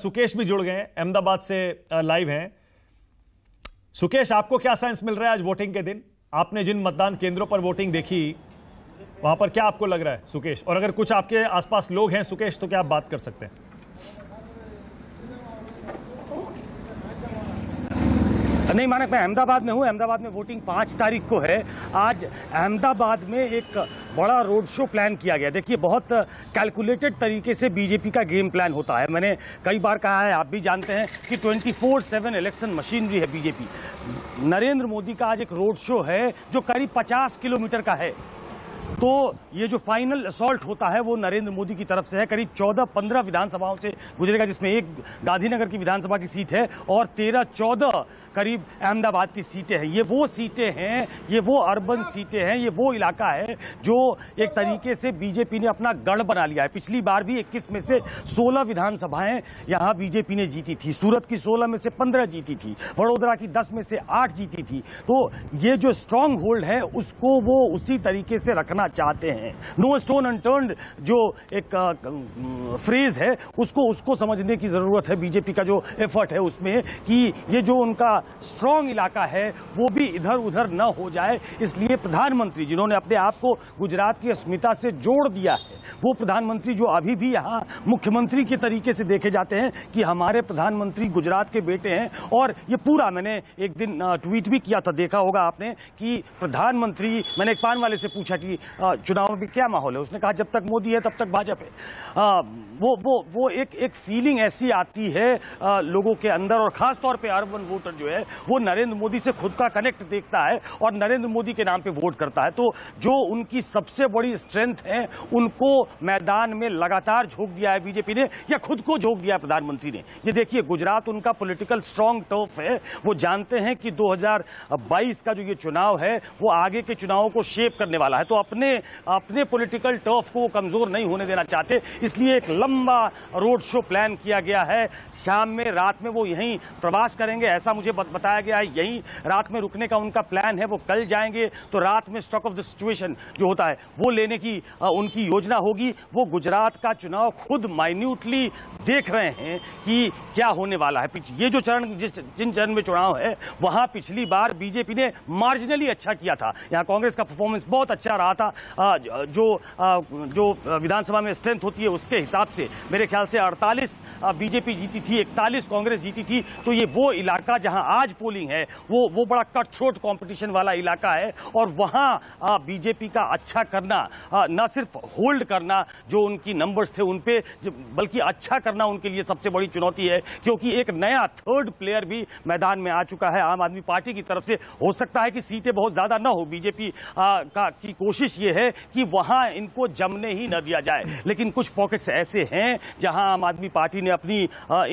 सुकेश भी जुड़ गए अहमदाबाद से लाइव हैं। सुकेश, आपको क्या साइंस मिल रहा है आज वोटिंग के दिन? आपने जिन मतदान केंद्रों पर वोटिंग देखी, वहाँ पर क्या आपको लग रहा है, सुकेश? और अगर कुछ आपके आसपास लोग हैं, सुकेश तो क्या आप बात कर सकते हैं? नहीं मानक मैं अहमदाबाद में हूँ। अहमदाबाद में वोटिंग पाँच तारीख को है। आज अहमदाबाद में एक बड़ा रोड शो प्लान किया गया। देखिए, बहुत कैलकुलेटेड तरीके से बीजेपी का गेम प्लान होता है। मैंने कई बार कहा है, आप भी जानते हैं कि 24/7 इलेक्शन मशीनरी है बीजेपी नरेंद्र मोदी का आज एक रोड शो है, जो करीब 50 किलोमीटर का है। तो ये जो फाइनल असॉल्ट होता है, वो नरेंद्र मोदी की तरफ़ से है। करीब 14-15 विधानसभाओं से गुजरेगा, जिसमें एक गांधीनगर की विधानसभा की सीट है और 13-14 करीब अहमदाबाद की सीटें हैं। ये वो सीटें हैं, ये वो अर्बन सीटें हैं, ये वो इलाका है जो एक तरीके से बीजेपी ने अपना गढ़ बना लिया है। पिछली बार भी 21 में से 16 विधानसभाएँ यहाँ बीजेपी ने जीती थी। सूरत की 16 में से 15 जीती थी। वडोदरा की 10 में से आठ जीती थी। तो ये जो स्ट्रांग होल्ड है, उसको वो उसी तरीके से रखना चाहते हैं। नो स्टोन अनटर्न जो एक फ्रेज है, उसको उसको समझने की ज़रूरत है। बीजेपी का जो एफर्ट है उसमें कि ये जो उनका स्ट्रांग इलाका है, वो भी इधर उधर न हो जाए। इसलिए प्रधानमंत्री जिन्होंने अपने आप को गुजरात की अस्मिता से जोड़ दिया है, वो प्रधानमंत्री जो अभी भी यहाँ मुख्यमंत्री के तरीके से देखे जाते हैं कि हमारे प्रधानमंत्री गुजरात के बेटे हैं और ये पूरा मैंने एक दिन ट्वीट भी किया था, देखा होगा आपने कि प्रधानमंत्री, मैंने एक पान वाले से पूछा कि चुनाव में क्या माहौल है? उसने कहा, जब तक मोदी है, तब तक भाजपा है। वो वो वो एक एक फीलिंग ऐसी आती है लोगों के अंदर और खास तौर पे अर्बन वोटर जो है, वो नरेंद्र मोदी से खुद का कनेक्ट देखता है और नरेंद्र मोदी के नाम पे वोट करता है। तो जो उनकी सबसे बड़ी स्ट्रेंथ है, उनको मैदान में लगातार झोंक दिया है बीजेपी ने, या खुद को झोंक दिया प्रधानमंत्री ने। ये देखिए, गुजरात उनका पोलिटिकल स्ट्रांग टर्फ है। वो जानते हैं कि दो हज़ार बाईस का जो ये चुनाव है, वो आगे के चुनावों को शेप करने वाला है। तो अपने अपने पोलिटिकल टर्फ को कमज़ोर नहीं होने देना चाहते। इसलिए एक लंबा रोड शो प्लान किया गया है। शाम में, रात में वो यहीं प्रवास करेंगे, ऐसा मुझे बताया गया है। यहीं रात में रुकने का उनका प्लान है, वो कल जाएँगे तो रात में स्टॉक ऑफ़ द सिचुएशन जो होता है, वो लेने की उनकी योजना होगी। वो गुजरात का चुनाव खुद माइन्यूटली देख रहे हैं कि क्या होने वाला है। ये जो चरण जिन चरण में चुनाव है, वहाँ पिछली बार बीजेपी ने मार्जिनली अच्छा किया था। यहाँ कांग्रेस का परफॉर्मेंस बहुत अच्छा रहा था। जो जो विधानसभा में स्ट्रेंथ होती है, उसके हिसाब से मेरे ख्याल से 48 बीजेपी जीती थी 41 कांग्रेस जीती थी। तो ये वो इलाका जहाँ आज पोलिंग है, वो वो बड़ा कट थ्रोट कॉम्पिटिशन वाला इलाका है और वहाँ बीजेपी का अच्छा करना न सिर्फ़ होल्ड करना जो उनकी नंबर्स थे उन पे बल्कि अच्छा करना उनके लिए सबसे बड़ी चुनौती है, क्योंकि एक नया थर्ड प्लेयर भी मैदान में आ चुका है। आम आदमी पार्टी की तरफ़ से हो सकता है कि सीटें बहुत ज़्यादा न हो बीजेपी का, की कोशिश ये है कि वहाँ इनको जमने ही न दिया जाए। लेकिन कुछ पॉकेट्स ऐसे हैं जहाँ आम आदमी पार्टी ने अपनी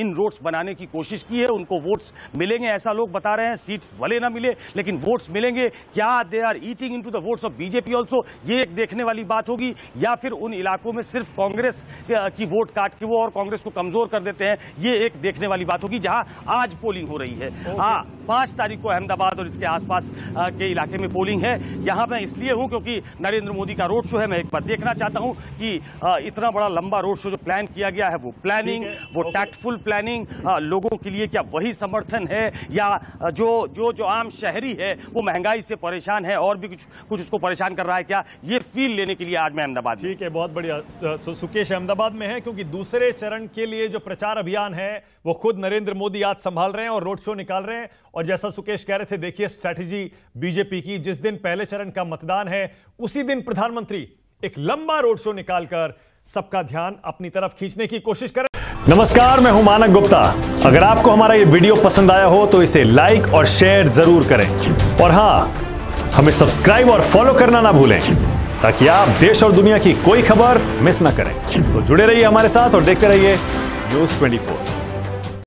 इन रोड्स बनाने की कोशिश की है। उनको वोट्स मिलेंगे ऐसा लोग बता रहे हैं। सीट्स भले ना मिले लेकिन वोट्स मिलेंगे। क्या they are eating into the votes of BJP also ये एक देखने वाली बात होगी। या फिर उन इलाकों में सिर्फ़ कांग्रेस की वोट काट के वो और कांग्रेस को कमज़ोर कर देते हैं? ये एक देखने वाली बात होगी जहाँ आज पोलिंग हो रही है। हाँ। पाँच तारीख को अहमदाबाद और इसके आसपास के इलाके में पोलिंग है। यहाँ मैं इसलिए हूँ क्योंकि नरेंद्र मोदी का रोड शो है मैं एक बार देखना चाहता हूँ कि इतना बड़ा लंबा रोड शो जो प्लान किया गया है वो प्लानिंग वो टैक्टफुल प्लानिंग लोगों के लिए क्या वही समर्थन है या जो जो जो आम शहरी है वो महँगाई से परेशान है और भी कुछ कुछ उसको परेशान कर रहा है क्या? ये फील लेने के लिए आज मैं अहमदाबाद ठीक है बहुत बढ़िया। सुकेश अहमदाबाद में है क्योंकि दूसरे चरण के लिए जो प्रचार अभियान है वो खुद नरेंद्र मोदी आज संभाल रहे हैं और रोड शो निकाल रहे हैं। और जैसा सुकेश कह रहे थे, देखिए स्ट्रैटेजी बीजेपी की जिस दिन पहले चरण का मतदान है, उसी दिन प्रधानमंत्री एक लंबा रोड शो निकालकर सबका ध्यान अपनी तरफ़ खींचने की कोशिश करें। नमस्कार, मैं हूँ मानक गुप्ता। अगर आपको हमारा ये वीडियो पसंद आया हो तो इसे लाइक और शेयर ज़रूर करें। और हाँ, हमें सब्सक्राइब और फॉलो करना ना भूलें, ताकि आप देश और दुनिया की कोई खबर मिस ना करें। तो जुड़े रहिए हमारे साथ और देखते रहिए न्यूज़ 24